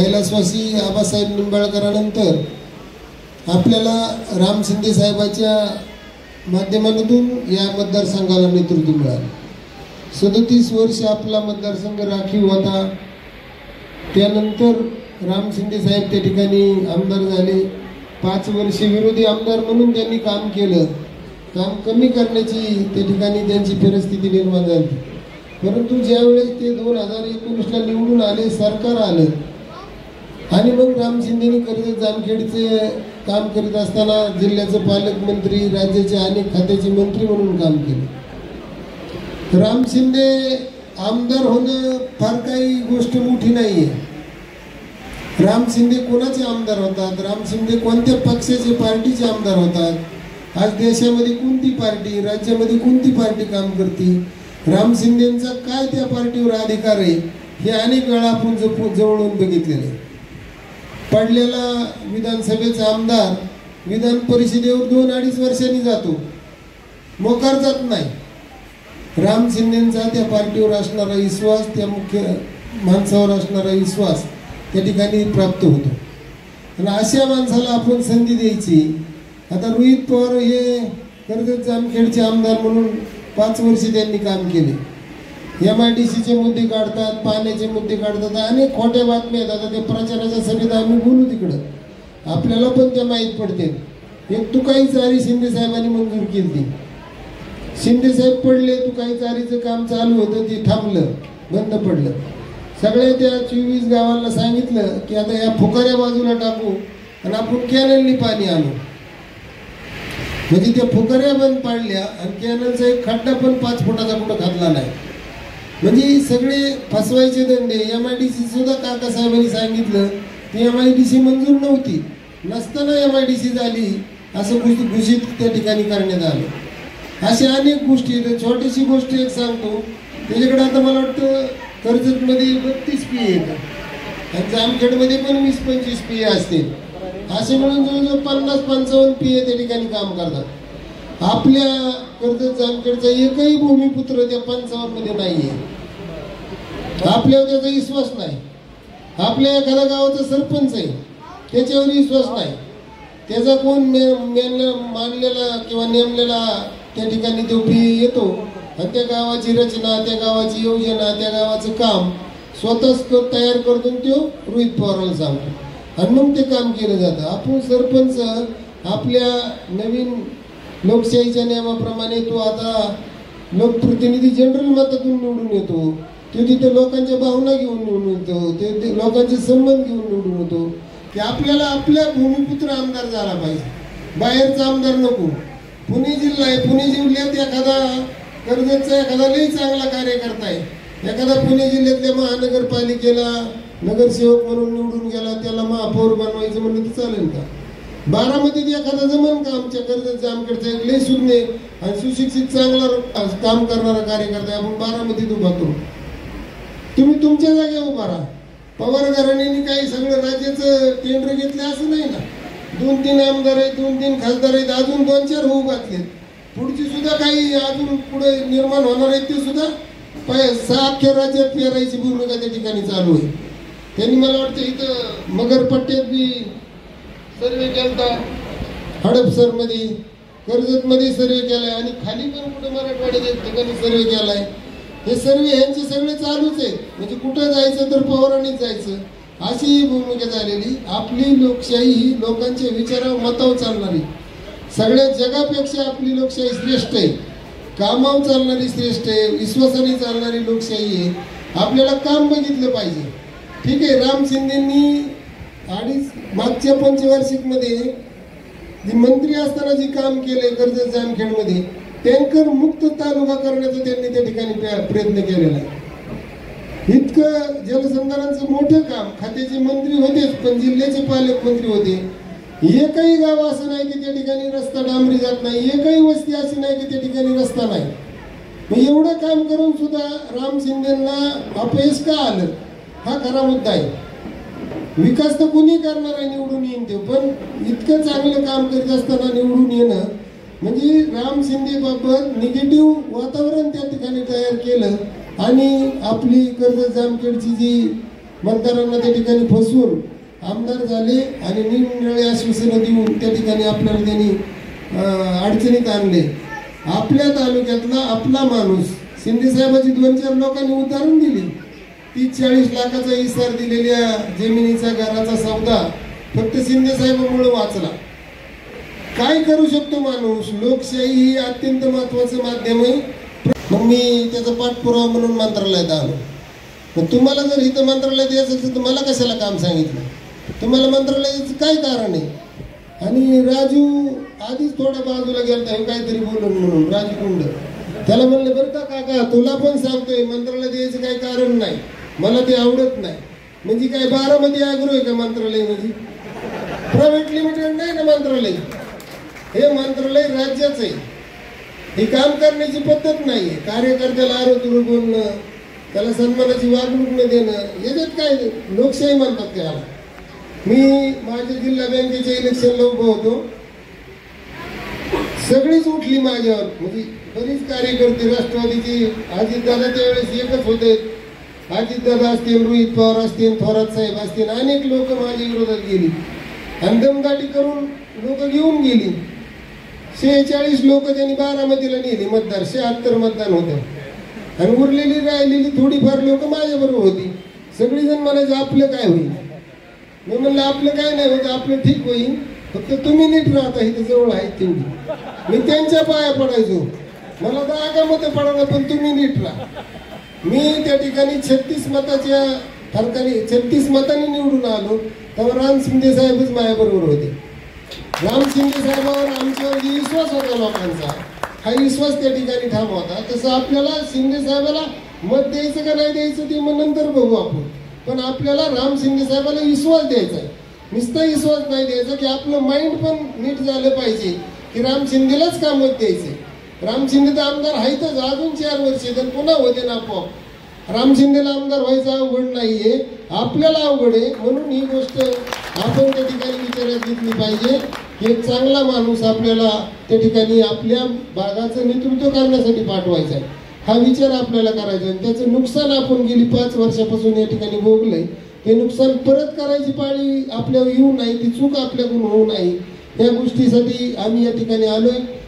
कैलासवासी आबासाहेब निंबाळकरानंतर आपल्याला राम शिंदे साहेबाच्या माध्यमातून या मतदारसंघाला नेतृत्व मिळालं. सदतीस वर्ष आपला मतदारसंघ राखीव होता. त्यानंतर राम शिंदे साहेब त्या ठिकाणी आमदार झाले. पाच वर्षे विरोधी आमदार म्हणून त्यांनी काम केलं. काम कमी करण्याची त्या ठिकाणी त्यांची परिस्थिती निर्माण झाली. परंतु ज्यावेळेस ते दोन हजार एकोणीसला निवडून आले सरकार आलं आणि मग राम शिंदेनी कर्जत जामखेडचे काम करीत असताना जिल्ह्याचं पालकमंत्री राज्याचे अनेक खात्याचे मंत्री म्हणून काम केलं. राम शिंदे आमदार होणं फार काही गोष्ट मोठी नाही आहे राम शिंदे कोणाचे आमदार होतात? राम शिंदे कोणत्या पक्षाचे पार्टीचे आमदार होतात? आज देशामध्ये कोणती पार्टी राज्यामध्ये कोणती पार्टी काम करते? राम शिंदेचा काय त्या पार्टीवर अधिकार आहे? हे अनेक वेळा आपण जप- जवळून बघितलेलं. आहे पडलेला विधानसभेचा आमदार विधान परिषदेवर दोन अडीच वर्षांनी जातो. मोकार जात नाही. राम शिंदेचा त्या पार्टीवर असणारा विश्वास त्या मुख्य माणसावर असणारा विश्वास त्या ठिकाणी प्राप्त होतो. आणि अशा माणसाला आपण संधी द्यायची. आता रोहित पवार हे कर्जत जामखेडचे आमदार म्हणून पाच वर्ष त्यांनी काम केले. एम आय डी सीचे मुद्दे काढतात पाण्याचे मुद्दे काढतात अनेक खोट्या बातम्या आहेत आता ते प्रचाराच्या सभेत आम्ही बोलू तिकडं. आपल्याला पण त्या माहीत पडते. एक तुकाई चारी शिंदे साहेबांनी मंजूर केली. ती शिंदे साहेब पडले तुकाई चारीचं काम चालू होतं ते थांबलं बंद पडलं. सगळ्या त्या चोवीस गावांना सांगितलं की आता या फुकाऱ्या बाजूला टाकू आणि आपण कॅनलनी पाणी आणू. म्हणजे त्या फुकाऱ्या बंद पाडल्या आणि कॅनलचा एक खड्डा पण पाच फुटाचा कुठं घातला नाही. म्हणजे सगळे फसवायचे धंदे. एम आय डी सी सुद्धा काकासाहेबांनी सांगितलं. ती एम आय डी सी मंजूर नव्हती. नसताना एम आय डी सी झाली असं घुस- घोषित त्या ठिकाणी करण्यात आलं. अशा अनेक गोष्टी आहेत. छोटीशी गोष्ट एक सांगतो. त्याच्याकडे आता मला वाटतं कर्जतमध्ये बत्तीस पी येतात आणि जामखेडमध्ये पण वीस पंचवीस पी असतील. असे म्हणून जवळजवळ पन्नास पंचावन्न पी त्या ठिकाणी काम करतात. आपल्या कर्ज जामखेडचा एकही भूमिपुत्र त्या पंचावरमध्ये नाही नाहीये. आपल्यावर त्याचा विश्वास नाही. आपल्या एखाद्या गावाचा सरपंच आहे त्याच्यावर विश्वास नाही. त्याचा कोण मे- मेनला मानलेला किंवा नेमलेला त्या ठिकाणी तो येतो. आणि त्या गावाची रचना त्या गावाची योजना त्या गावाचं काम स्वतःच तयार करतो तो रोहित पवाराला सांगतो. आणि मग ते काम केलं जातं. आपण सरपंच आपल्या नवीन लोकशाहीच्या नियमाप्रमाणे तो आता लोकप्रतिनिधी जनरल मतातून निवडून येतो. तो तिथे लोकांच्या भावना घेऊन निवडून येतो. ते ते लोकांचे संबंध घेऊन निवडून येतो. की आपल्याला आपल्या भूमिपुत्र आमदार झाला पाहिजे. बाहेरचा आमदार नको. पुणे जिल्हा आहे. पुणे जिल्ह्यात एखादा कर्जतचा एखादा लई चांगला कार्यकर्ता आहे. एखादा पुणे जिल्ह्यातल्या महानगरपालिकेला नगरसेवक म्हणून निवडून गेला. त्याला महापौर बनवायचं म्हणलं तर चालेल का? बारामतीत एखादा जमन का आमच्या कर्जत जामकडचा एक लय सुज्ञ आणि सुशिक्षित चांगला काम करणारा कार्यकर्ता आहे. आपण बारामतीत उभा करू तुम्ही तुमच्या जागेवर उभा राहा. पवार घराण्याने काही सगळं राज्याचं टेंडर घेतलं असं नाही ना? दोन तीन आमदार आहेत दोन तीन खासदार आहेत. अजून दोन चार होऊ घातलेत. पुढची सुद्धा काही अजून पुढे निर्माण होणार आहेत ते सुद्धा? पाय सहा अख्ख्या राज्यात पेरायची भूमिका त्या ठिकाणी चालू आहे? त्यांनी मला वाटतं इथं मगरपट्ट्यात बी सर्वे केलता हडपसरमध्ये कर्जतमध्ये सर्वे केलाय आणि खाली पण कुठं मराठवाड्याच्या ठिकाणी सर्वे केलाय. हे सर्वे यांचे सगळे चालूच आहे म्हणजे कुठं जायचं तर पवारांनीच जायचं. अशी ही भूमिका झालेली. आपली लोकशाही ही लोकांच्या विचारावर मतावर चालणारी. सगळ्या जगापेक्षा आपली लोकशाही श्रेष्ठ आहे. कामावर चालणारी श्रेष्ठ आहे. विश्वासाने चालणारी लोकशाही आहे. आपल्याला काम बघितलं पाहिजे. ठीक आहे राम शिंदेंनी आणि मागच्या पंचवार्षिकमध्ये जी मंत्री असताना जे काम केलंय कर्जत जामखेडमध्ये टँकर मुक्त तालुका करण्याचा त्यांनी त्या ठिकाणी प्र- प्रयत्न केलेला आहे. इतकं जलसंधारणचं मोठं काम खात्याचे मंत्री होतेच पण जिल्ह्याचे पालकमंत्री होते. एकही गाव असं नाही की त्या ठिकाणी रस्ता डांबरी जात नाही एकही वस्ती अशी नाही की त्या ठिकाणी रस्ता नाही. मग एवढं काम करून सुद्धा राम शिंदेना अपयश का आलं? हा खरा मुद्दा आहे. विकास तर कुणी करणार आहे निवडून येईन ते पण इतकं चांगलं काम करीत असताना निवडून येणं म्हणजे राम शिंदे बाबत निगेटिव्ह वातावरण त्या ठिकाणी तयार केलं आणि आपली कर्ज जामखेडची जी मतदारांना त्या ठिकाणी फसवून आमदार झाले आणि निरनिराळे आश्वासनं देऊन त्या ठिकाणी आपल्याला त्यांनी अडचणीत आणले. आपल्या तालुक्यातला आपला माणूस शिंदेसाहेबाची दोन चार लोकांनी उदाहरण दिली. तीस चाळीस लाखाचा इसार दिलेल्या जमिनीचा घराचा सौदा फक्त शिंदे साहेबांमुळे वाचला. काय करू शकतो माणूस? लोकशाही ही अत्यंत महत्वाचं माध्यम आहे. मग मी त्याचा पाठपुरावा म्हणून मंत्रालयात आलो मग तुम्हाला जर इथं मंत्रालयात यायचं असेल तर मला कशाला काम सांगितलं? तुम्हाला मंत्रालयाचं काय कारण आहे? आणि राजू आधीच थोडा बाजूला गेलता हे काहीतरी बोलून म्हणून राजू कुंड त्याला म्हणलं बरं का काका तुला पण सांगतोय मंत्रालयात यायचं काही कारण नाही. मला ते आवडत नाही. म्हणजे काय बारामती आग्रो आहे का मंत्रालय म्हणजे प्रायव्हेट लिमिटेड नाही ना मंत्रालय. हे मंत्रालय राज्याचं आहे. ही काम करण्याची पद्धत नाही कार्यकर्त्याला आरोग्य बोलणं त्याला सन्मानाची वागणूक न देणं याच्यात काय लोकशाही म्हणतात त्याला. मी माझ्या जिल्हा बँकेच्या इलेक्शनला उभं होतो. सगळीच उठली माझ्यावर. म्हणजे बरीच कार्यकर्ते राष्ट्रवादीची अजितदादा त्यावेळेस एकच होते. अजितदादा असतील रोहित पवार असतील थोरात साहेब असतील अनेक लोक माझ्या विरोधात गेली. आणि दमदाटी करून लोक घेऊन गेली. शेहेचाळीस लोक त्यांनी बारामतीला नेली मतदार शहात्तर मतदान होतं. आणि उरलेली राहिलेली थोडीफार लोक माझ्याबरोबर होती. सगळीजण म्हणायचे आपलं काय होईल? मी म्हणलं आपलं काय नाही होत आपलं ठीक होईल. फक्त तुम्ही नीट राहता इथे जवळ आहेत तेवढी. मी त्यांच्या पाया पडायचो. मला तर मतं पडायला पण तुम्ही नीट राहा. मी त्या ठिकाणी छत्तीस मताच्या फरकाने छत्तीस मतांनी निवडून आलो तेव्हा राम शिंदे साहेबच माझ्याबरोबर होते. राम शिंदे साहेबांवर आमच्यावर जो विश्वास होता लोकांचा हा विश्वास त्या ठिकाणी ठाम होता. तसं आपल्याला शिंदे साहेबाला मत द्यायचं का नाही द्यायचं ते मग नंतर बघू आपण. पण आपल्याला राम शिंदे साहेबाला विश्वास द्यायचा आहे. नुसता विश्वास नाही द्यायचा की आपलं माइंड पण नीट झालं पाहिजे की राम शिंदेलाच का मत द्यायचे राम शिंदे तर आमदार आहेतच अजून चार वर्ष तर पुन्हा होते ना आपोआप. राम शिंदेला आमदार व्हायचं अवघड नाहीये आपल्याला अवघड आहे म्हणून ही गोष्ट आपण त्या ठिकाणी विचारात घेतली पाहिजे. की एक चांगला माणूस आपल्याला त्या ठिकाणी आपल्या भागाचं नेतृत्व करण्यासाठी पाठवायचा आहे. हा विचार आपल्याला करायचा आहे. त्याचं नुकसान आपण गेली पाच वर्षापासून या ठिकाणी भोगलंय. ते नुकसान परत करायची पाळी आपल्यावर येऊ नाही ती चूक आपल्याकडून होऊ नाही. या गोष्टीसाठी आम्ही या ठिकाणी आलोय.